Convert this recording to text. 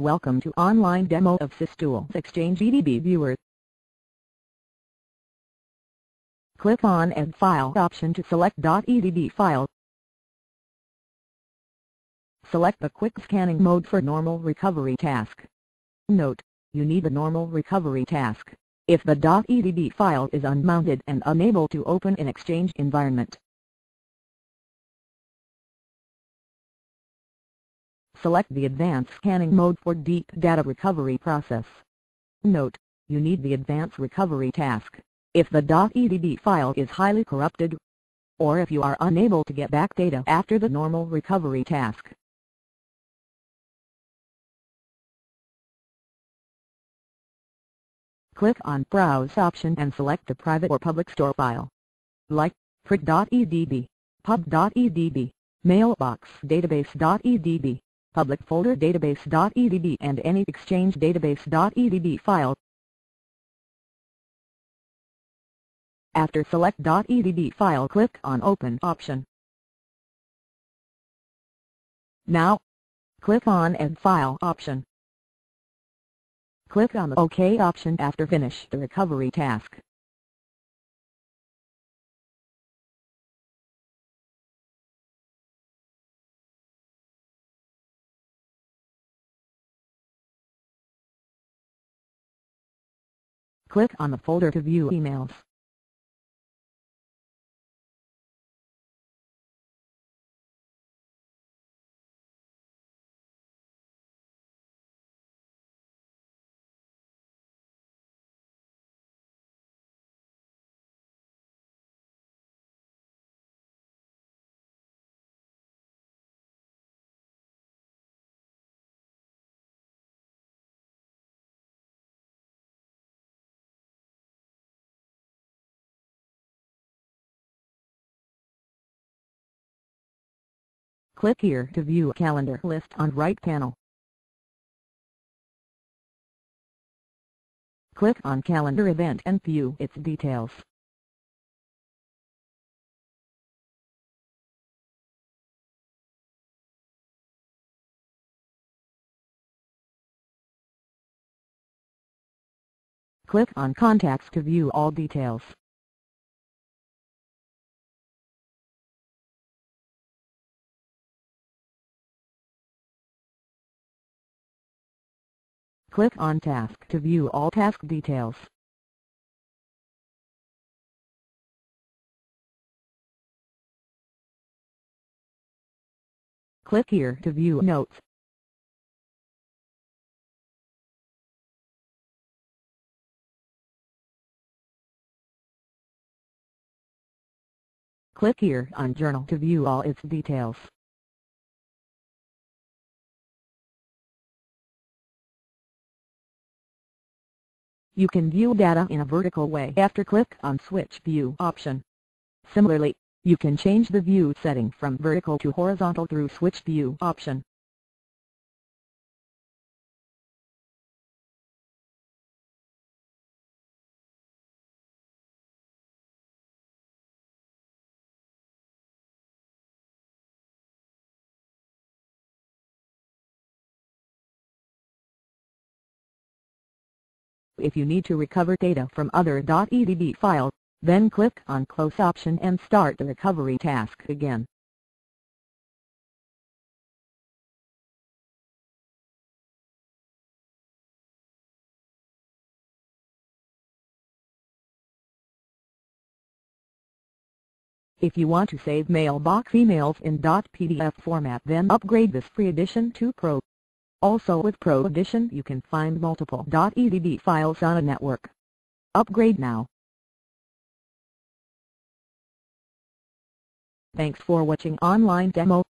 Welcome to online demo of Systool Exchange EDB Viewer. Click on Add File option to select .edb file. Select the Quick Scanning mode for normal recovery task. Note, you need the normal recovery task, if the .edb file is unmounted and unable to open in Exchange environment. Select the Advanced Scanning mode for deep data recovery process. Note, you need the Advanced Recovery task, if the .edb file is highly corrupted, or if you are unable to get back data after the normal recovery task. Click on Browse option and select the private or public store file, like print.edb, pub.edb, mailbox database.edb public folder database.edb and any exchange database.edb file. After select .edb file click on Open option. Now, click on Add File option. Click on the OK option after finish the recovery task. Click on the folder to view emails. Click here to view calendar list on right panel. Click on calendar event and view its details. Click on Contacts to view all details. Click on Task to view all task details. Click here to view notes. Click here on Journal to view all its details. You can view data in a vertical way after click on Switch View option. Similarly, you can change the view setting from vertical to horizontal through Switch View option. If you need to recover data from other .edb files, then click on Close option and start the recovery task again. If you want to save mailbox emails in .pdf format then upgrade this free edition to Pro. Also with Pro Edition you can find multiple .edb files on a network. Upgrade now. Thanks for watching online demo.